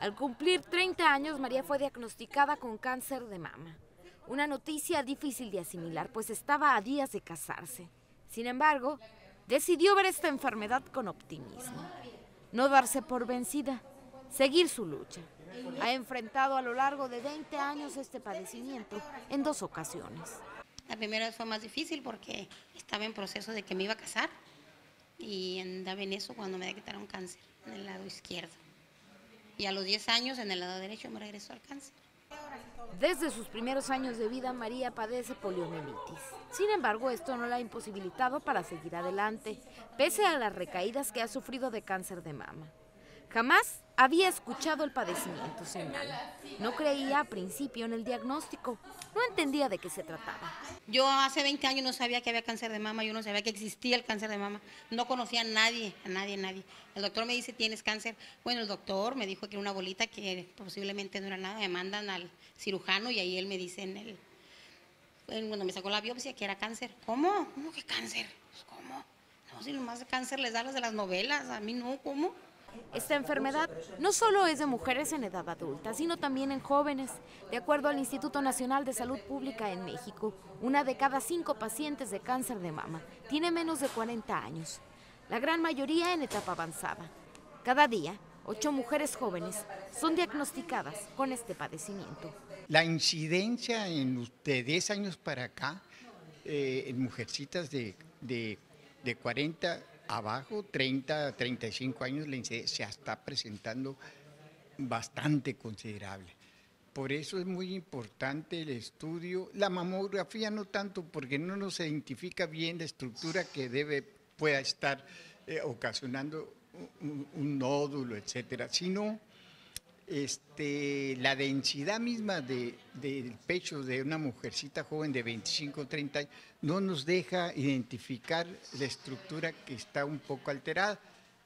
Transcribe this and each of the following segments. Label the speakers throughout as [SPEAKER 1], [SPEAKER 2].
[SPEAKER 1] Al cumplir 30 años, María fue diagnosticada con cáncer de mama. Una noticia difícil de asimilar, pues estaba a días de casarse. Sin embargo, decidió ver esta enfermedad con optimismo. No darse por vencida, seguir su lucha. Ha enfrentado a lo largo de 20 años este padecimiento en dos ocasiones.
[SPEAKER 2] La primera vez fue más difícil porque estaba en proceso de que me iba a casar y andaba en eso cuando me quitaron cáncer en el lado izquierdo. Y a los 10 años en el lado derecho me regresó al cáncer.
[SPEAKER 1] Desde sus primeros años de vida, María padece poliomielitis. Sin embargo, esto no la ha imposibilitado para seguir adelante, pese a las recaídas que ha sufrido de cáncer de mama. Jamás había escuchado el padecimiento, señala. No creía a principio en el diagnóstico, no entendía de qué se trataba.
[SPEAKER 2] Yo hace 20 años no sabía que había cáncer de mama, yo no sabía que existía el cáncer de mama, no conocía a nadie, a nadie, a nadie. El doctor me dice, tienes cáncer. Bueno, el doctor me dijo que era una bolita que posiblemente no era nada, me mandan al cirujano y ahí él me dice en el, cuando me sacó la biopsia que era cáncer. ¿Cómo? ¿Cómo que cáncer? Pues, ¿Cómo? No, si más cáncer les da las de las novelas, a mí no, ¿cómo?
[SPEAKER 1] Esta enfermedad no solo es de mujeres en edad adulta, sino también en jóvenes. De acuerdo al Instituto Nacional de Salud Pública en México, una de cada cinco pacientes de cáncer de mama tiene menos de 40 años, la gran mayoría en etapa avanzada. Cada día, ocho mujeres jóvenes son diagnosticadas con este padecimiento.
[SPEAKER 3] La incidencia en, de 10 años para acá, eh, en mujercitas de, de, de 40 abajo, 30, 35 años, la incidencia se está presentando bastante considerable. Por eso es muy importante el estudio, la mamografía no tanto porque no nos identifica bien la estructura que debe, pueda estar eh, ocasionando un, un, nódulo, etcétera, sino este, la densidad misma de, del pecho de una mujercita joven de 25 o 30 no nos deja identificar la estructura que está un poco alterada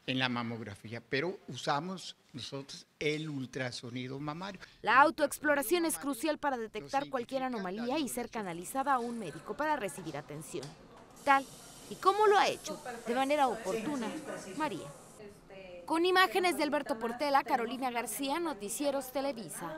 [SPEAKER 3] en la mamografía, pero usamos nosotros el ultrasonido mamario.
[SPEAKER 1] La autoexploración es crucial para detectar cualquier anomalía y ser canalizada a un médico para recibir atención. Tal y como lo ha hecho de manera oportuna María. Con imágenes de Alberto Portela, Carolina García, Noticieros Televisa.